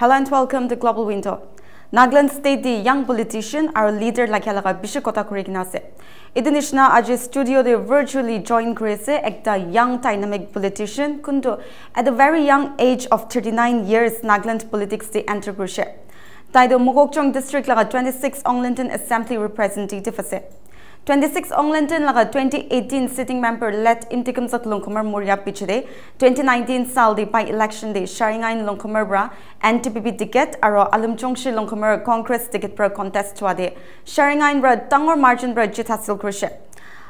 Hello and welcome to Global Window. Nagaland State the young politician our leader lakha laga bishi kota kuri kina ase. Idu nishna aji studio de virtually join kuri ase ekta young dynamic politician kundu at the very young age of 39 years Nagaland politics de enter kuri Taido Mokokchung district laga 26 Aonglenden assembly representative ase. 26 Aonglenden laga 2018 sitting member let intikam sak Longkumer moria pichide. 2019 sal di by election day sharingain Longkumer bra NDPP ticket aro alumchongshi Longkumer congress ticket pro contest chwa de sharingain bra tangor margin bra jit hasil krushe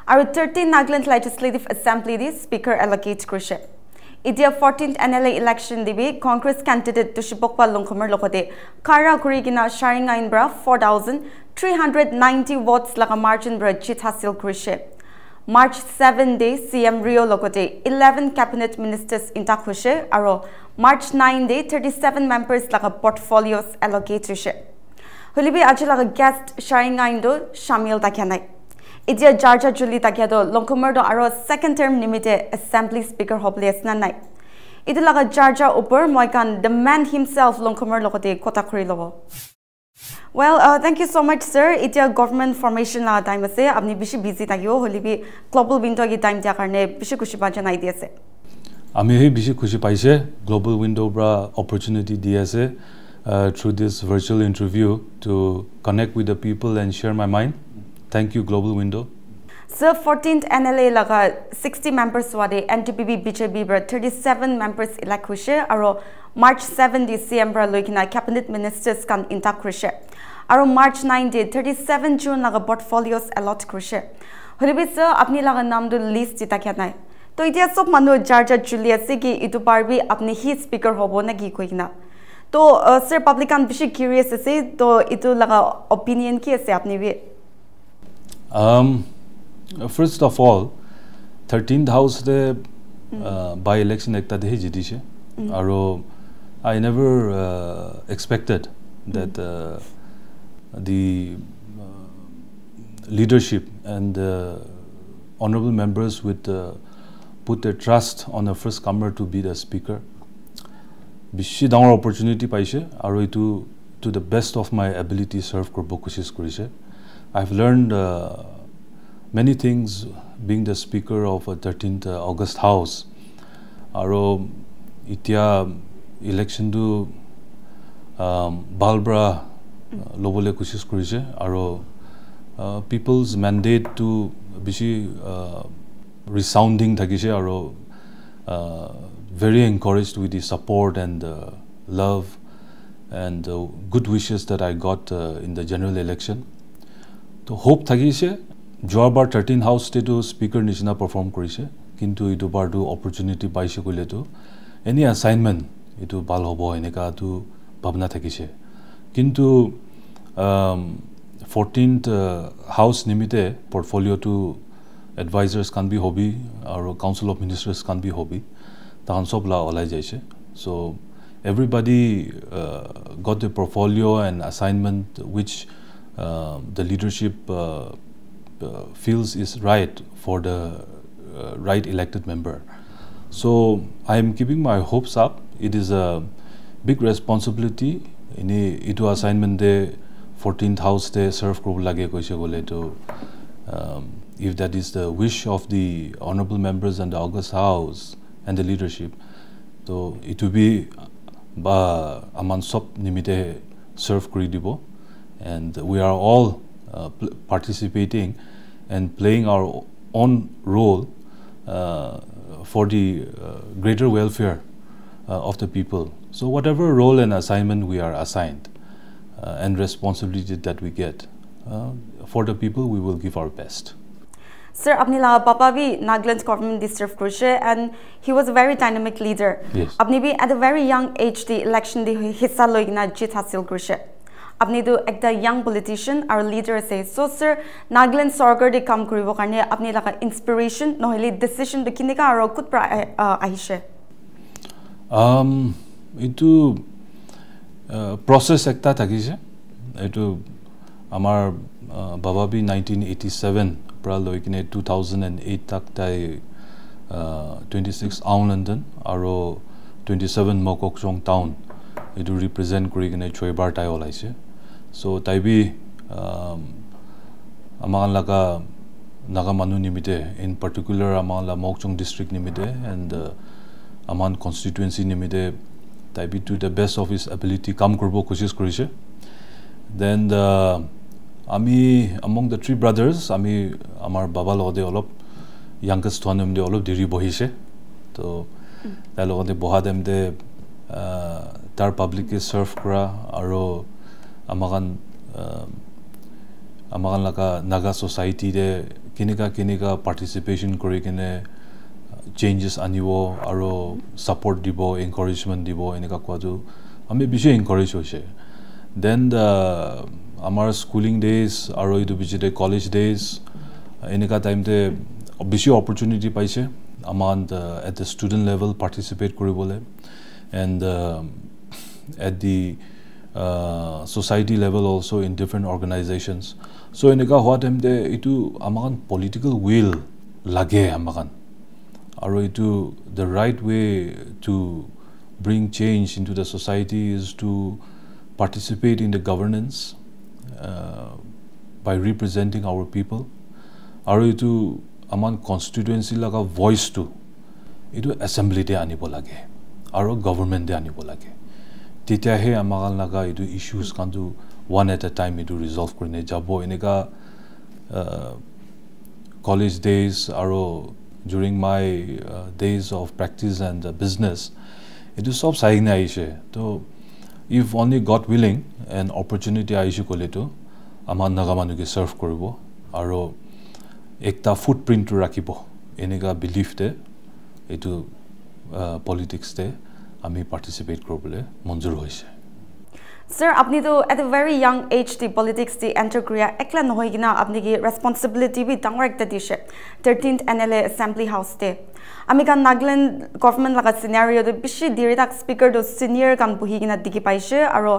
aro 13 Nagaland legislative assembly di speaker allocate krushe এতিয়া fourteenth N L A election দিবি Congress candidate তুষিপকপাল লংখমৰ লগতে কাৰা কৰি কিনা শ্বাৰিং আইন পৰা four thousand three hundred ninety votes লগা মাৰ্জিন পৰা জিত হাচিল কৰিছে March seven the C M Rio' লগতে ইলেভেন কেবিনেট মিনিষ্টাৰ্ছ ইণ্টাক হৈছে আৰু March nine the thirty seven members লগা পৰ্টফলিঅ'ছ এলকেট হৈছে হ'লিবি আজি লগা গেষ্ট শ্বাৰিং আইনটো চামিল দেখা নাই এতিয়া যাৰ যাৰ জুলি তাকে তো লংকুমাৰ আৰু ছেকেণ্ড টাৰ্ম নিমিত্তে এছেম্বলি স্পীকাৰ হ'বলৈ আছে না নাই? এইটো লগা যাৰ যাৰ ওপৰত মই কাৰণ দ্য মেন হিমছেল্ফ লংকুমাৰ লগতে কথা কৰি ল'ব। Well thank you so' much sir এতিয়া গভৰ্মেণ্ট ফৰ্মেশ্যন লগা টাইম আছে। আপুনি বেছি বিজি থাকিব হ'লে বি গ্ল'বেল উইণ্ড' টাইম দিয়াৰ কাৰণে বেছি খুচি পা জনাই দি আছে। আমি সেই বেছি খুচি পাইছে। গ্ল'বেল উইণ্ড'ৰ পৰা অপৰচুনিটি দি আছে through this virtual interview to connect with the people and share my mind Thank you, Global Window. Sir, 14th NLA laga 60 members wade NTPB BJP bra 37 members elect kushe aro March 7 di CM bra loikina cabinet ministers kan inta kushe aro March 9 di 37 June laga portfolios allot kushe holibi sir apni laga naam do list dita kya nai to itia sob manu jar jar juli ase ki itu parbi apni hi speaker hobo na gi koina to uh, sir public kan bishi curious ase to itu laga opinion ki ase apni bi Um, first of all, 13th house de uh, by election ekta de jidishe. Aro I never uh, expected that uh, the uh, leadership and the honorable members would uh, put their trust on a first comer to be the speaker. Dangor opportunity paise aro itu to the best of my ability to serve korbo koshis korise. I've learned uh, many things being the speaker of a 13th August House. Aro itia election to Balbra lobole kushis kuriye. Aro people's mandate to bishi uh, resounding thakiye. Aro very encouraged with the support and the love and the good wishes that I got uh, in the general election. তো hope থাকিছে যোৱাবাৰ thirteen হাউচতেতো speaker নিচিনা perform কৰিছে কিন্তু এইটো বাৰটো opportunity পাইছে ক'লেতো এনি এছাইনমেণ্ট এইটো ভাল হ'ব এনেকুৱাটো ভাৱনা থাকিছে। কিন্তু ফৰ্টিনথ হাউচ নিমিত্তে পৰ্টফলিঅ'টো এডভাইজাৰ্ছ কান বি হবি আৰু council of ministers can be হবি তাহান চব ওলাই যাইছে। So' everybody got the portfolio' and assignment Uh, the leadership uh, uh, feels is right for the right elected member. So I am keeping my hopes up. It is a big responsibility. In it assignment de 14th house de serve group lage koise gole to um, if that is the wish of the honorable members and the August House and the leadership, so it will be ba aman sop nimite serve kuri dibo and we are all uh, participating and playing our own role uh, for the uh, greater welfare uh, of the people. So whatever role and assignment we are assigned uh, and responsibility that we get, uh, for the people we will give our best. Sir, apni la papa bhi Nagaland government serve krushe and he was a very dynamic leader. Yes. Apni bhi at a very young age the election the hissa loigna jit hasil krushe. আপনি তো একটা young politician আৰু leader আছে so' sir Nagaland চৰকাৰ দি কাম কৰিবৰ কাৰণে আপুনি লগা ইনস্পিৰেশ্যন নহ'লে ডিচিশ্যনটো কেনেকুৱা আৰু ক'ত পৰা আহিছে এইটো প্ৰচেছ একটা থাকিছে এইটো আমাৰ বাবাবী নাইনটিন এইটি ছেভেন পৰা লৈ কিনে টু থাউজেণ্ড এণ্ড এইট তাক তাই টুৱেণ্টি ছিক্স আউন লণ্ডন আৰু টুৱেণ্টি ছেভেন মককচং টাউন এইটো ৰিপ্ৰেজেণ্ট কৰি কিনে ছয়বাৰ তাই ওলাইছে so taibi um amalaga nagamanu nimite in particular amala mokchung district nimite and uh, aman constituency nimite taibi to the best of his ability kam korbo koshish korise then the ami among the three brothers ami amar baba lode olop youngest one nimde olop diri bohise to তাৰ লগতে বহাদেৱদেৱ তাৰ পাব্লিকে serve কৰা আৰু আমাৰ আমাৰ লগা নাগা চ'চাইটিৰে কেনেকুৱা কেনেকুৱা পাৰ্টিচিপেশ্যন কৰি কিনে চেঞ্জেছ আনিব আৰু ছাপৰ্ট দিব এনকাৰেজমেণ্ট দিব এনেকুৱা কোৱাটো আমি বেছি এনকাৰেজ হৈছে দেন আমাৰ স্কুলিং ডেইজ আৰু এইটো পিছতে কলেজ ডেইজ এনেকুৱা টাইমতে বেছি অপৰচুনিটি পাইছে আমাৰ at the student level participate কৰিবলৈ and at the society level also' in different organizations so' এনেকুৱা হোৱা টাইমতে এইটো আমাক পলিটিকেল উইল লাগে আমাক আৰু এইটো the right way to bring change into the society is to participate in the governance by representing our people আৰু এইটো আমাৰ কনষ্টিটুৱেঞ্চি লগা ভইচটো এইটো এছেম্বলিতে আনিব লাগে আৰু গভৰ্ণমেণ্টে আনিব লাগে তেতিয়াহে আমাক লগা এইটো ইছ্যুজ কাৰণটো ওৱান এট এ টাইম এইটো ৰিজল্ভ কৰি নে যাব এনেকুৱা কলেজ ডেইজ আৰু during my days of practice and business এইটো চব চাই কিনে আহিছে তো if only God willing and opportunity আহিছোঁ ক'লেতো আমাৰ নাগা মানুহকে চাৰ্ভ কৰিব আৰু একটা ফুটপ্ৰিণ্টটো ৰাখিব এনেকুৱা বিলিফতে এইটো পলিটিক্সতে আমি পাৰ্টিচিপেট কৰিবলৈ মঞ্জুৰ হৈছে। ছাৰ আপুনিতো at a very young age the politics the enter কৰি একলা নহয় কিনা আপুনি কি ৰেচপনচিবিলিটি বি ডাঙৰ একটা দিছে। Thirteenth N L A assembly হাউচতে আমি কাৰণ নাগালেণ্ড গভৰ্ণমেণ্ট লগা চিনাৰিঅ'টো বেছি দেৰি তাক স্পীকাৰটো চিনিয়ৰ কাম বহি কিনে দেখি পাইছে আৰু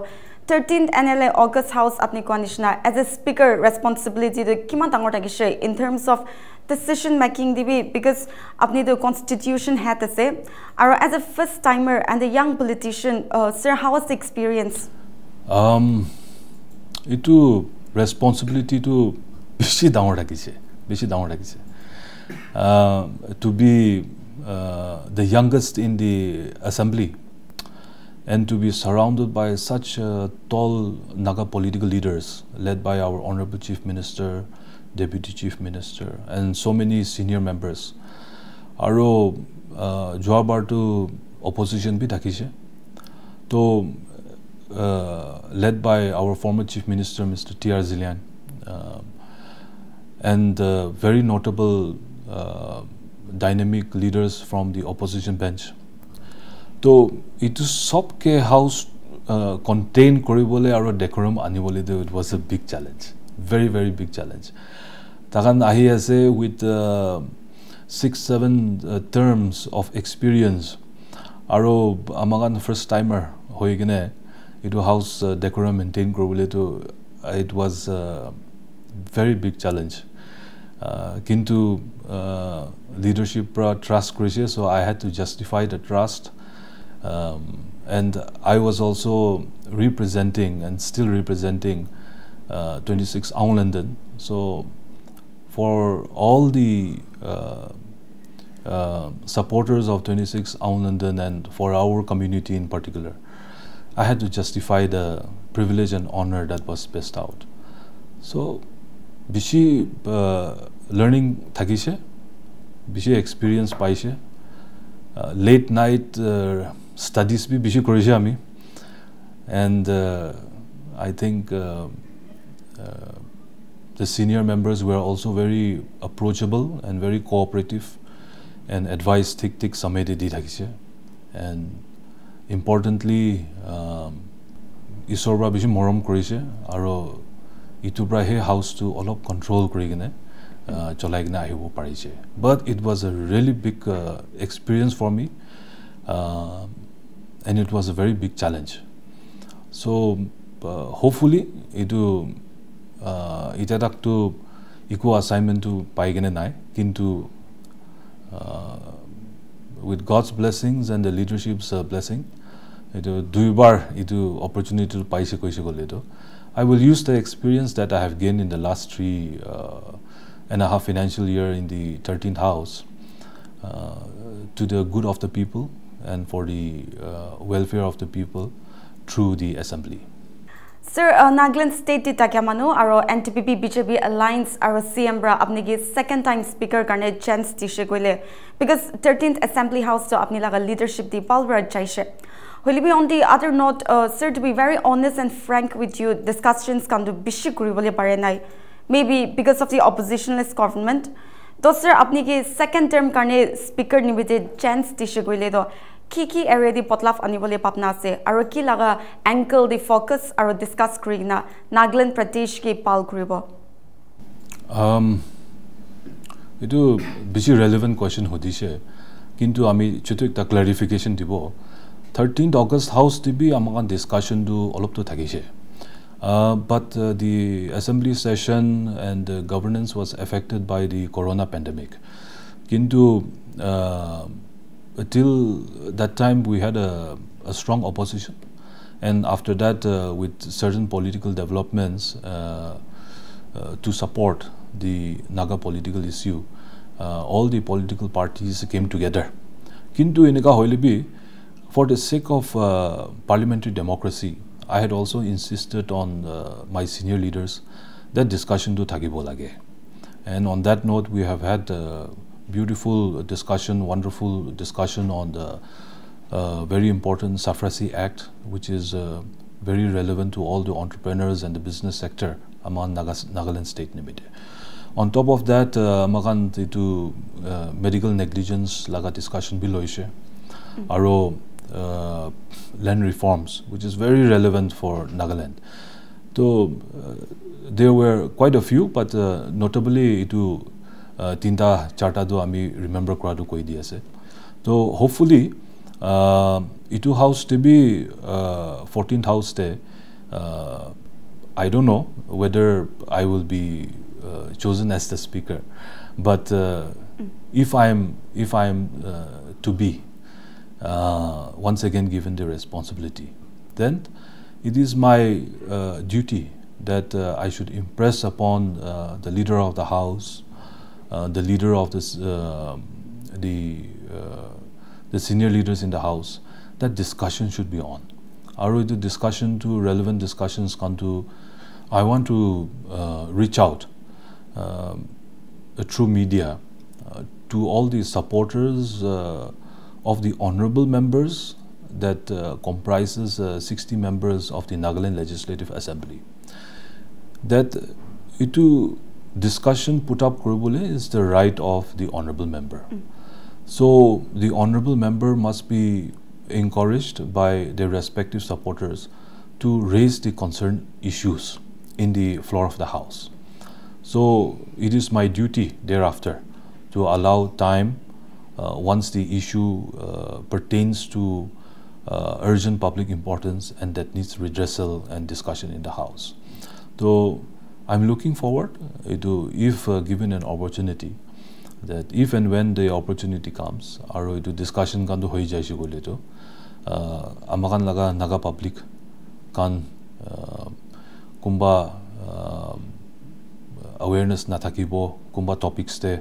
thirteenth N L A august house আপুনি কোৱা নিচিনা এজ এ স্পীকাৰ ৰেচপনচিবিলিটিটো কিমান ডাঙৰ থাকিছে in terms of decision making dibi because apni the constitution hat ase aro as a first timer and a young politician uh, sir how was the experience? Um itu responsibility to beshi dangor rakise beshi dangor rakise uh, to be uh, the youngest in the assembly and to be surrounded by such uh, tall naga political leaders led by our honorable chief minister senior members aro uh, joabar to opposition bi thakise to uh, led by our former chief minister mr tr zilian uh, and uh, very notable uh, dynamic leaders from the opposition bench to itu sob ke house uh, contain koribole aro decorum anibole it was a big challenge very very big challenge তাখান আহি আছে with six seven terms of experience আৰু আমাৰ first timer হৈ কিনে এইটো house decoration maintain কৰিবলৈ এইটো it was very big challenge কিন্তু লিডাৰশ্বিপ পৰা ট্ৰাষ্ট কৰিছে so' I had to justify the trust and I was also' representing and still representing twenty six Aonglenden so' for all the uh, uh, supporters of 26 Aung and for our community in particular, I had to justify the privilege and honor that was out. So bishi uh, learning thakise, bishi experience uh, late night studies bi bishi korise ami, the senior members were also very approachable and very cooperative and advice thick thick samete di thakise and importantly isor ba bisi morom korise aro itu pra he house to all of control kori gine chalai gine ahibo parise but it was a really big uh, experience for me uh, and it was a very big challenge so uh, hopefully itu uh, এতিয়া তাকতো একো আছাইনমেণ্টটো পাই কিনে নাই কিন্তু with God's blessings and the লিডাৰশ্বিপছ blessing এইটো দুইবাৰ এইটো অপৰচুনিটিটো পাইছে কৈছে ক'লেতো I will use the experience date I have gain in the last three and half financial year in the thirteen house to the good of the people and for the welfare of the people through the assembly Sir, uh, Nagaland state ti takiamanu aro NDPP BJP alliance our CMBRA, Abnigi, second time speaker karne chance ti because 13th assembly house to apni laga leadership ti palbra jaishe. Will be on the other note, uh, sir, to be very honest and frank with you, discussions can do bishi guri. Maybe because of the oppositionist government. Though sir, apni second term karne speaker nibite chance ti though. কি কি এৰে দি পটলাফ আনিবলৈ পাপনা আছে আৰু কি লগা ankle দি focus আৰু ডিছকাছ কৰি কিনা নাগালেণ্ড প্ৰদেশ কি পাল কৰিব এইটো বেছি ৰেলিভেণ্ট কুৱেশ্যন সুধিছে কিন্তু আমি যিটো এটা ক্লেৰিফিকেশ্যন দিব থাৰ্টিন অগষ্ট হাউচ টিভি আমাক ডিছকাশ্যনটো অলপতো থাকিছে but the assembly session and governance was affected by the corona pandemic কিন্তু till that time we had a, a strong opposition. And after that uh, with certain political developments uh, uh, to support the naga political issue uh, all the political parties came together. Enika hoile bi for the sake of uh, parliamentary democracy i had also insisted on uh, my senior leaders that discussion to thakibo lage and on that note we have had beautiful discussion, wonderful discussion on the uh, very important SARFAESI Act, which is uh, very relevant to all the entrepreneurs and the business sector among Nagas Nagaland State Limited. On top of that, Magan uh, to uh, medical negligence laga discussion below ishe, aro uh, land reforms, which is very relevant for Nagaland. So uh, there were quite a few, but uh, notably to তিনিটা চাৰিটাটো আমি remember কৰাটো কৈ দি আছে তো hopefully ইটো house TV fourteen হাউচতে I don't ন' weather I will be চ'জন as the speaker but if I am if I am two B once again given the responsibility then it is my uh, duty that uh, I should impress upon uh, the leader of the house uh, the leader of this, uh, the, uh, the senior leaders in the house, that discussion should be on. Are the discussion to relevant discussions come to, I want to reach out through media to all the supporters of the honorable members that uh, comprises uh, 60 members of the Nagaland Legislative Assembly. That it to discussion put up koribole is the right of the honorable member. Mm. So the honorable member must be encouraged by their respective supporters to raise the concerned issues in the floor of the house. So it is my duty thereafter to allow time uh, once the issue uh, pertains to uh, urgent public importance and that needs redressal and discussion in the house. So I'm looking forward to if uh, given an opportunity that if and when the opportunity comes aro itu discussion kan to hoi jai shi bole to uh, amakan laga naga public kan uh, kumba uh, awareness na thakibo kumba topics te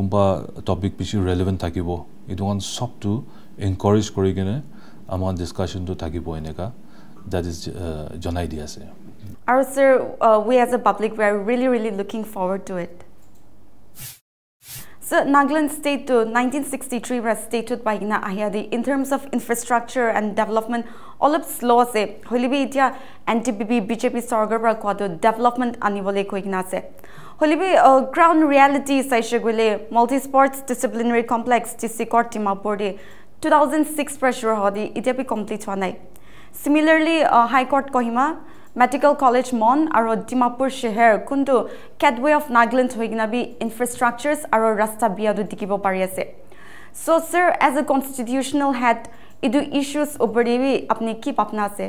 kumba topic bishi relevant thakibo itu kan sob to encourage kori gene amakan discussion to thakibo eneka that is uh, jonai di ase. Yeah. Arthur, uh, we as a public, we are really, really looking forward to it. So Nagaland statehood 1963 was statehood by Ina Ayadi in terms of infrastructure and development all of slow se holi bi itia NTPP BJP sargar ra kwato development ani bole koi na se holi bi uh, ground reality sai shigule multi sports disciplinary complex TC court Timapur de 2006 pressure hodi itia bi complete wa nai similarly uh, high court kohima medical college Mon আৰু ডিমাপুৰ চেহেৰ কোনটো কেটৱে of Nagaland হৈ কিনা B infrastructure আৰু ৰাস্তা বিয়াটো দেখিব পাৰি আছে so' sir as a constitutional head এইটো ইছ্যুজ ওপৰেদি আপুনি কি ভাৱনা আছে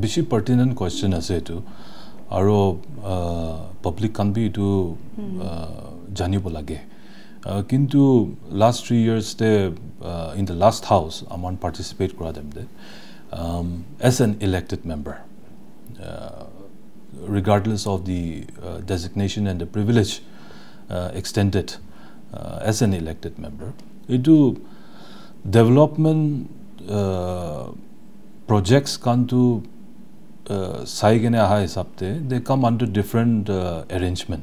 বেছি পাৰ্টিনেণ্ট কুৱেশ্যন আছে এইটো আৰু পাব্লিক কাম বি এইটো জানিব লাগে কিন্তু লাষ্ট থ্ৰী ইয়াৰ্ছতে ইন দ্য লাষ্ট হাউচ আমাৰ পাৰ্টিচিপেট কৰা টাইমতে um, as an elected member uh, regardless of the uh, designation and the privilege uh, extended uh, as an elected member into development uh, projects uh, saigene aha they come under different arrangement.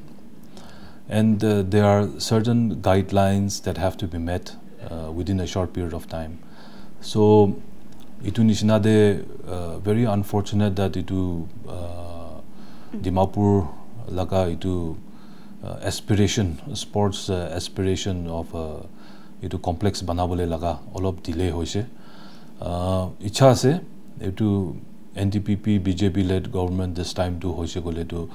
And there are certain guidelines that have to be met within a short period of time. So itu nishina de uh, very unfortunate that itu uh, dimapur laga itu uh, aspiration sports uh, aspiration of uh, itu complex banabole laga all of delay hoise uh, icha ase itu NDPP BJP led government this time to hoise gole to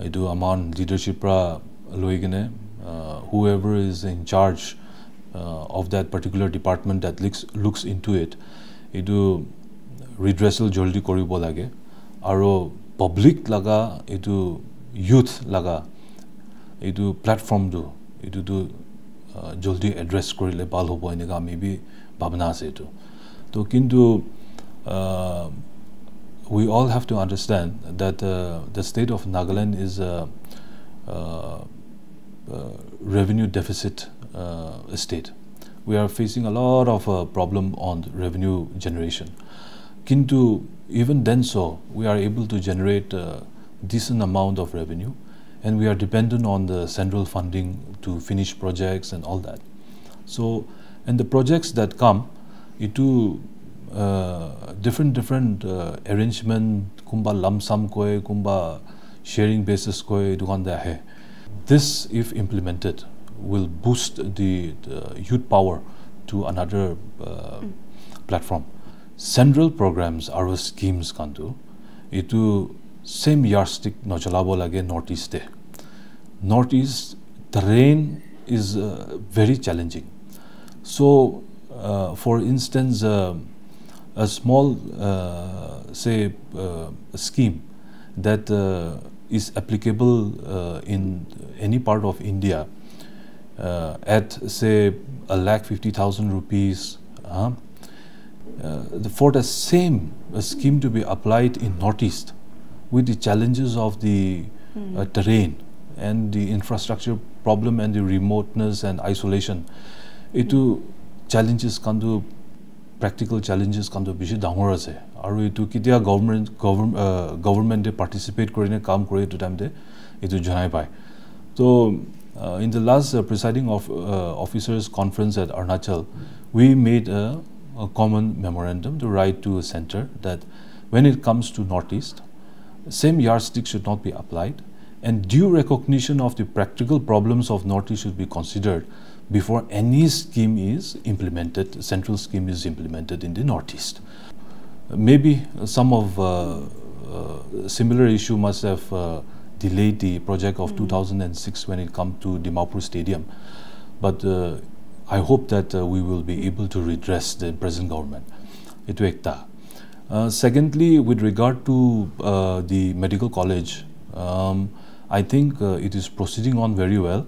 itu aman leadership ra loi gene uh, whoever is in charge uh, of that particular department that looks looks into it এইটো redressal জল্দি কৰিব লাগে আৰু public লগা এইটো youth লগা এইটো প্লেটফৰ্মটো এইটোতো জল্দি এড্ৰেছ কৰিলে ভাল হ'ব এনেকুৱা আমি বি ভাৱনা আছে এইটো। তো কিন্তু we all have to understand that uh, the state of Nagaland is a, uh, uh, uh. We are facing a lot of uh, problem on revenue generation. Kintu, even then so, we are able to generate a decent amount of revenue and we are dependent on the central funding to finish projects and all that. So, and the projects that come, itu uh, different different uh, arrangement kumba lump sum koi kumba sharing basis koi dukan da hai this if implemented will boost the, the youth power to another uh, mm. platform. Central programs are schemes kantu. Itu same yardstick nochalabo lage northeast de northeast terrain is uh, very challenging. So uh, for instance uh, a small uh, say uh, scheme that is applicable in any part of India uh, at say a lakh fifty thousand rupees uh, uh, for the same scheme to be applied in northeast with the challenges of the mm. terrain and the infrastructure problem and the remoteness and isolation itu challenges kandu practical challenges kandu bishi dangor ase aru itu kitia government government uh, government participate korine kaam kore itu time de itu janai pai so uh, in the last uh, presiding of uh, officers conference at arunachal we made a, a common memorandum to write to a center that when it comes to northeast same yardstick should not be applied and due recognition of the practical problems of northeast should be considered before any scheme is implemented central scheme is implemented in the northeast. Maybe some of uh, uh, similar issue must have uh, delayed the project of mm -hmm. 2006 when it come to dimapur stadium but uh, i hope that uh, we will be able to redress the present government itu ekta uh, secondly with regard to the medical college um, I think uh, it is proceeding on very well.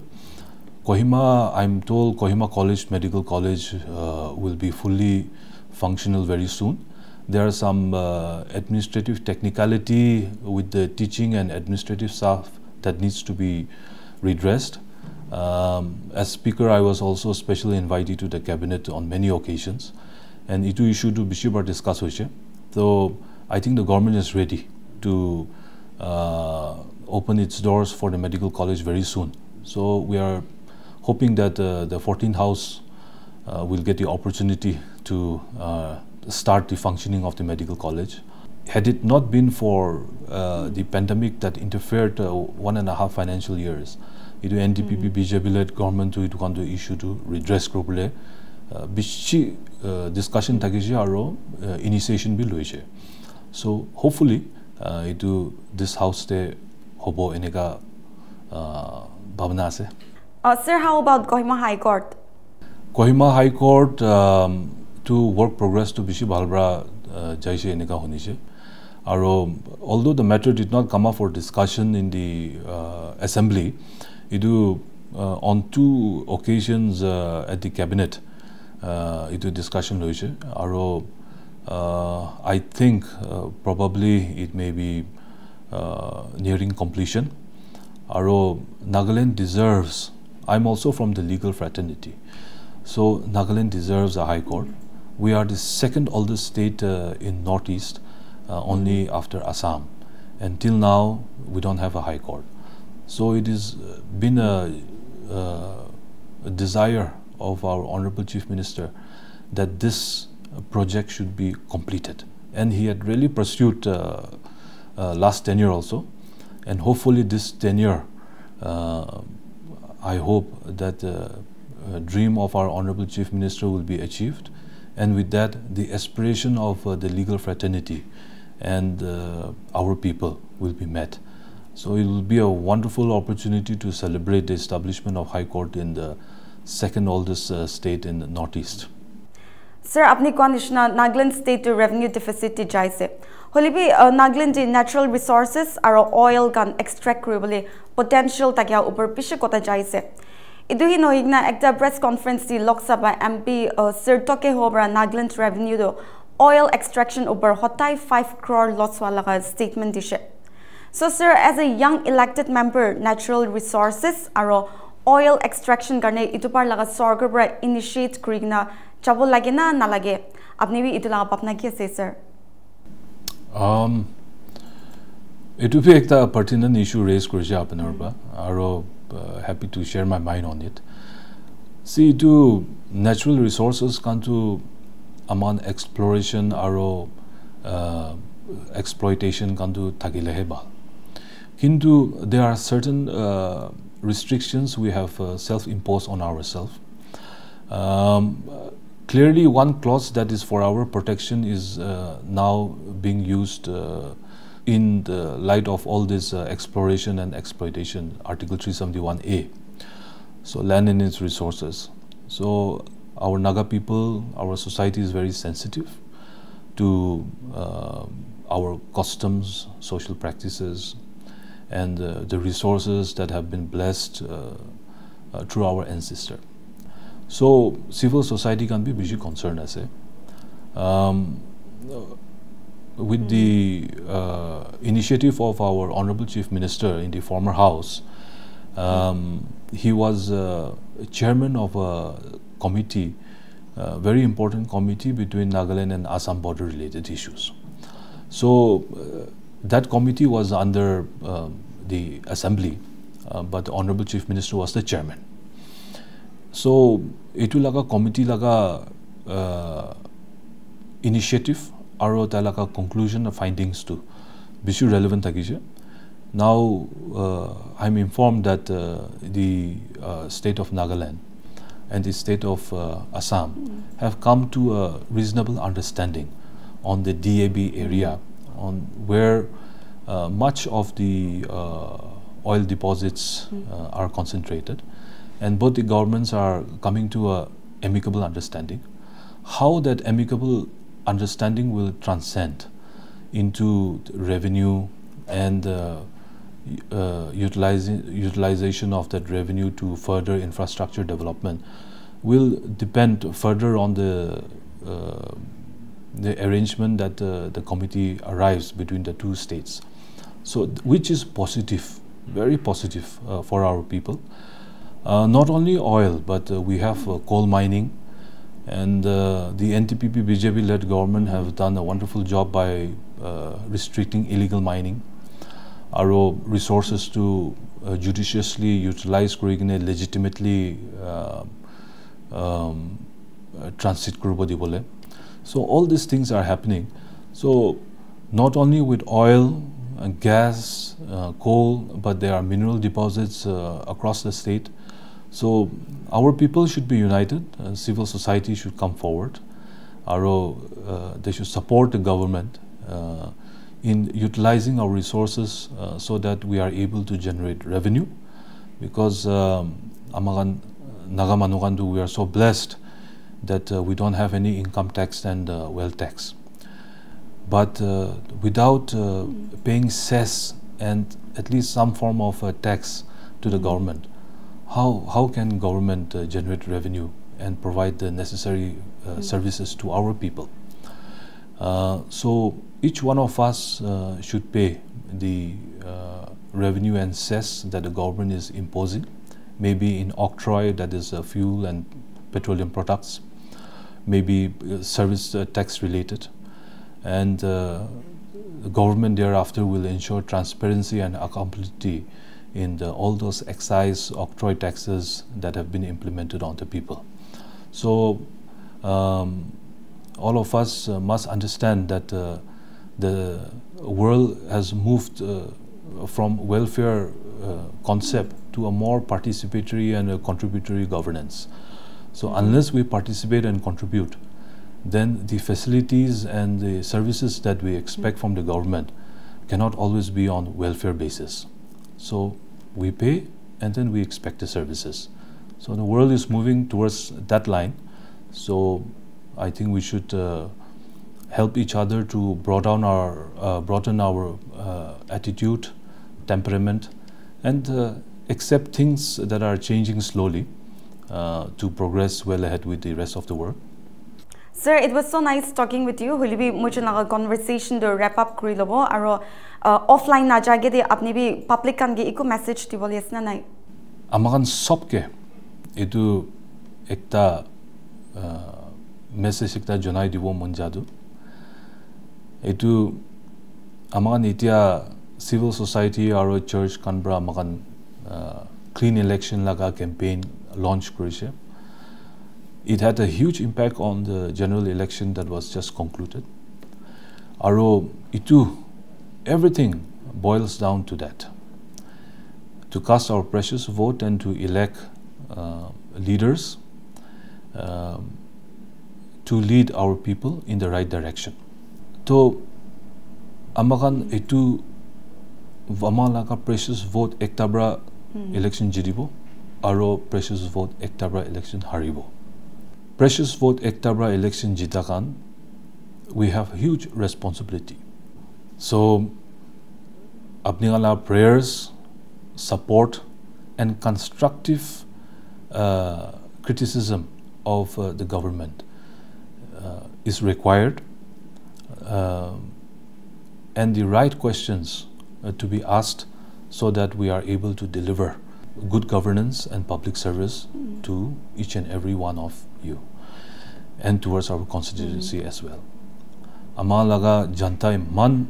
Kohima, I'm told Kohima College Medical College uh, will be fully functional very soon. There are some uh, administrative technicality with the teaching and administrative staff that needs to be redressed. Um, as speaker, I was also specially invited to the cabinet on many occasions, and itu issue to Bishibar discuss hoise. So I think the government is ready to open its doors for the medical college very soon. So we are hoping that uh, the 14th house uh, will get the opportunity to uh, start the functioning of the medical college. Had it not been for the pandemic that interfered one and a half financial years, it will NDPP BJP led government to it to issue to redress globally. বেছি discussion থাকিছে আৰু initiation B লৈছে চ' hopefully এইটো দিছ হাউচতে হ'ব এনেকুৱা ভাৱনা আছে sir how about Kohima high court Kohima high যিটো ৱৰ্ক প্ৰগ্ৰেছটো বেছি ভাল পৰা যাইছে এনেকুৱা শুনিছে আৰু all the matter did not come up for discussion in the assembly এইটো on two occasions at the cabinet এইটো ডিছকাশ্যন লৈছে আৰু I think probably it may be nearing completion আৰু Nagaland deserves I am also' from the legal fraternity so' Nagaland deserves a high court we are the second oldest state in northeast only after assam. And till now we don't have a high court. So it has been a, uh, a desire of our honorable chief minister that this project should be completed. And he had really pursued uh, uh, last tenure also. And hopefully this tenure uh, i hope that the dream of our honorable chief minister will be achieved and with that the aspiration of uh, the legal fraternity and uh, our people will be met. So it will be a wonderful opportunity to celebrate the establishment of High Court in the second oldest uh, state in the Northeast. Sir, apni ko nishna Nagaland state to revenue deficit ti jai se. Holi bi uh, Nagaland natural resources aro oil kan extract kribole ইটো সি নহিকনা একটা press conference দি Lok Sabha M P চিৰটকে হ'ব পৰা Nagaland ৰেভিনিউটো oil extraction ওপৰ হতাই five ক্ৰৰ loss হোৱা লগা ষ্টেটমেণ্ট দিছে so' sir as a young elected member natural resources আৰু অইল এক্সট্ৰেকশ্যন কাৰণে ইটো পাৰ লগা চৰকাৰৰ পৰা ইনিচিয়েট কৰি কিনে যাব লাগে না নালাগে আপুনি বি এইটো লগা পাপনা কি আছে ছাৰ এইটো বি এটা pertinent issue raise uh, happy to share my mind on it. See to natural resources kan to among exploration aro uh, exploitation kandu thagile heba kintu there are certain uh, restrictions we have uh, self imposed on ourselves um, clearly one clause that is for our protection is uh, now being used uh, in the light of all this uh, exploration and exploitation article 371a so land and its resources. So our Naga people, our society is very sensitive to uh, our customs, social practices, and uh, the resources that have been blessed uh, uh through our ancestor. So civil society can be very concerned as a um, with the uh, initiative of our honorable chief minister in the former house. Um, he was uh, chairman of a committee, uh, very important committee between Nagaland and Assam border related issues. So uh, that committee was under uh, the assembly, uh, but the Honorable Chief Minister was the chairman. So etu laga committee laga uh, initiative aro ta laga conclusion of findings to bishi relevant thakise. Now uh, I'm informed that the state of Nagaland and the state of uh, Assam mm. have come to a reasonable understanding on the DAB area, on where uh, much of the uh, oil deposits mm. are concentrated, and both the governments are coming to a amicable understanding. How that amicable understanding will transcend into revenue and uh, uh, utilization of that revenue to further infrastructure development will depend further on the uh, the arrangement that uh, the committee arrives between the two states. So, which is positive, very positive uh, for our people. Uh, not only oil, but we have coal mining, and the NDPP BJP-led government have done a wonderful job by restricting illegal mining our resources to uh, judiciously utilize Kurigine legitimately uh, um, uh, transit Kurubodibole. So all these things are happening. So not only with oil, and gas, uh, coal, but there are mineral deposits uh, across the state. So our people should be united. Uh, civil society should come forward. Our, they should support the government in utilizing our resources uh, so that we are able to generate revenue because um, amagan nagamanugandu we are so blessed that uh, we don't have any income tax and uh, wealth tax but uh, without uh, paying cess and at least some form of tax to the government how how can government uh, generate revenue and provide the necessary uh, mm. services to our people. Uh, so each one of us uh, should pay the uh, revenue and cess that the government is imposing, maybe in octroi, that is uh, fuel and petroleum products, maybe uh, service tax related, and the government thereafter will ensure transparency and accountability in the, all those excise octroi taxes that have been implemented on the people. So um, all of us uh, must understand that uh, the world has moved uh, from welfare uh, concept to a more participatory and a contributory governance. So unless we participate and contribute, then the facilities and the services that we expect from the government cannot always be on welfare basis. So we pay and then we expect the services. So the world is moving towards that line. So I think we should uh, help each other to broaden our uh, broaden our uh, attitude, temperament, and uh, accept things that are changing slowly uh, to progress well ahead with the rest of the world. Was so nice talking with you. Huli bi mucho naga conversation to wrap up kuri lobo aro uh, offline na jage de apni bi public kan ge iku message ti boli asna nai. Amakan sobke itu ekta message এটা জনাই দিব মন যাদু এইটো আমাক এতিয়া civil society আৰু church খান পৰা আমাক ক্লিন ইলেকশ্যন লগা কেম্পেইন লঞ্চ কৰিছে It had a huge impact on the general election that was just concluded. Aro, Itu, everything boils down to that. To cast our precious vote and to elect uh, leaders um, to lead our people in the right direction. So, amakan itu vamalaka precious vote ektabra hmm. election jiribo, aro precious vote ektabra election haribo. Precious vote ektabra election jitakan, we have huge responsibility. So, apni prayers, support, and constructive uh, criticism of uh, the government uh, is required uh, and the right questions uh, to be asked so that we are able to deliver good governance and public service mm. to each and every one of you and towards our constituency mm. as well ama laga janta iman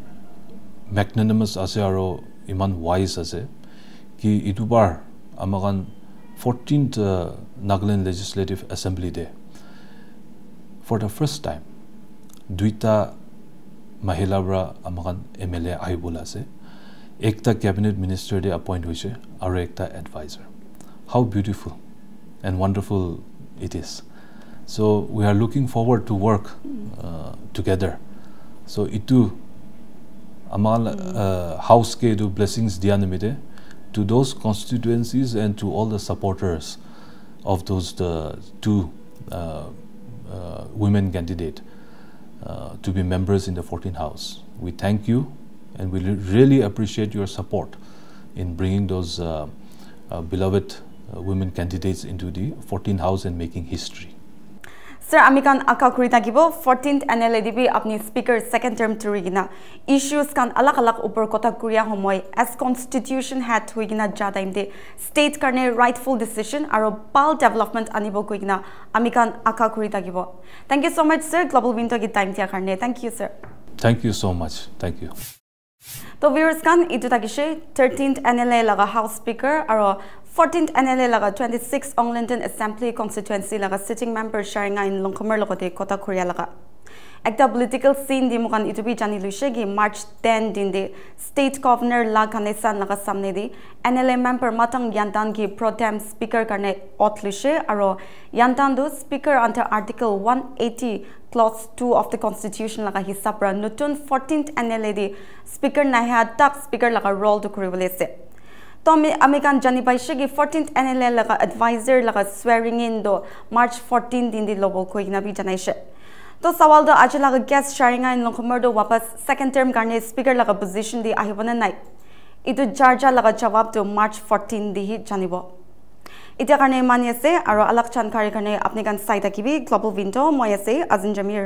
magnanimous ase aro iman wise ase ki itu bar amagan 14th uh, nagaland legislative assembly day for the first time duita mahila bra amagan mla ahibula ase mm. Minister de appoint hoise aro ekta advisor. How beautiful and wonderful it is. So we are looking forward to work uh, together. So itu amal uh, house ke do blessings dianamide to those constituencies and to all the supporters of those the two uh, uh, women candidate to be members in the 14th House. We thank you and we really appreciate your support in bringing those uh, beloved women candidates into the 14th House and making history. Sir, আমি কান আকা কৰি থাকিব 14th NLA দিবি আপনি speaker second term টুৰি কিনা issues কান আলাক আলাক ওপৰ কথা কুৰিয়া সময় এজ কনষ্টিটিউশ্যন হেড হৈ কিনা যা টাইম দে ষ্টেট কাৰণে ৰাইটফুল ডিচিশ্যন আৰু পাল ডেভেলপমেণ্ট আনিব কৈ কিনা আমি কান আকা কৰি থাকিব thank you so' much sir global উইণ্টৰ গীত টাইম দিয়াৰ কাৰণে thank you sir thank you so' much thank you তো ভিউৰ্ছ খান এইটো থাকিছে থাৰ্টিন্থ এন এল এ লগা হাউচ স্পীকাৰ আৰু ফৰ্টিন্থ এন এল এ লগা twenty six Aonglenden assembly constituency লগা চিটিং মেম্বাৰ শ্বাৰিঙা ইন লংখমৰ লগতে কটাখৰীয়া লগা একটা পলিটিকেল সিন দি মোখান ইটু জানি লৈছে কি মাৰ্চ টেন দিন দি ষ্টেট গভৰ্নৰ লা কানে চান দি এন এল এ মেম্বাৰ মাতং য়ান্তান কি প্ৰথম স্পীকাৰ কাৰণে অত লৈছে আৰু য়ান্তানটো speaker under article one eighty clause two of the constitution লগা হিচাপ পৰা নতুন ফৰ্টিন এন এল এ দি স্পীকাৰ নাহে তাক স্পীকাৰ লগা ৰলটো কৰিবলৈ আছে তো আমি আমি কান জানি পাইছে কি ফৰ্টিন এন এল এ লগা এডভাইজাৰ লগা swearing in the March fourteen দিন দি ল'ব কৈ কিনা বি জনাইছে তো সওয়াল তো আজ লাগে গ্যাস শারিং আইন লঙ্কমার তো বাপাস সেকেন্ড টার্ম কারণে স্পিকার লাগা পজিশন দি আহিব না নাই এই যার যার লাগা জবাব তো মার্চ ফোরটিন দিহি জানিব এটা কারণে মানি আছে আর আলাক চান কারণে আপনি গান চাই থাকিবি গ্লোবাল উইন্ডো মই আছে আজিন জমির